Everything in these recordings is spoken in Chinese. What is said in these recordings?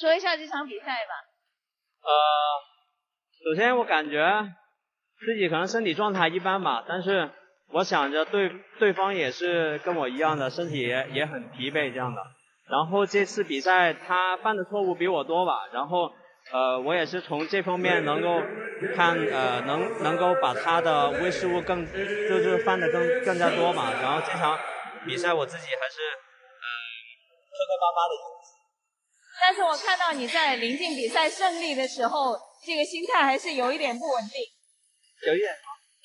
说一下这场比赛吧。呃，首先我感觉自己可能身体状态一般吧，但是我想着对对方也是跟我一样的，身体也也很疲惫这样的。然后这次比赛他犯的错误比我多吧，然后呃我也是从这方面能够看呃能能够把他的无谓失误更就是犯的更更加多嘛。然后这场比赛我自己还是呃磕磕巴巴的。但是我看到你在临近比赛胜利的时候，这个心态还是有一点不稳定。有一点。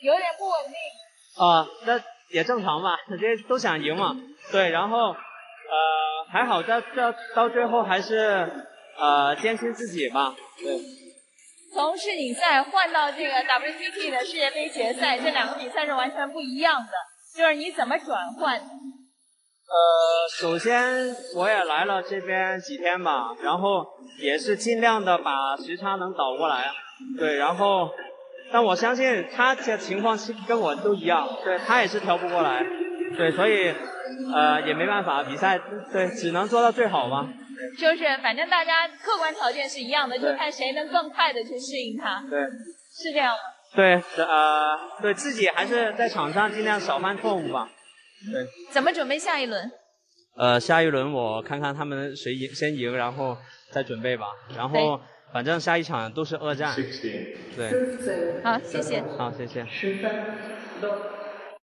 有点不稳定。啊，那也正常吧，这些都想赢嘛。对，然后呃还好，到到到最后还是呃坚信自己吧。对。从世锦赛换到这个 WTT 的世界杯决赛，这两个比赛是完全不一样的，就是你怎么转换？呃，首先我也来了这边几天吧，然后也是尽量的把时差能倒过来，对，然后，但我相信他的情况是跟我都一样，对他也是调不过来，对，所以呃也没办法，比赛对只能做到最好吧。就是反正大家客观条件是一样的，就看谁能更快的去适应它。对，是这样吗？对，呃，对自己还是在场上尽量少犯错误吧。对，怎么准备下一轮？呃，下一轮我看看他们谁赢先赢，然后再准备吧。然后反正下一场都是二战。对。好，谢谢。好，谢谢。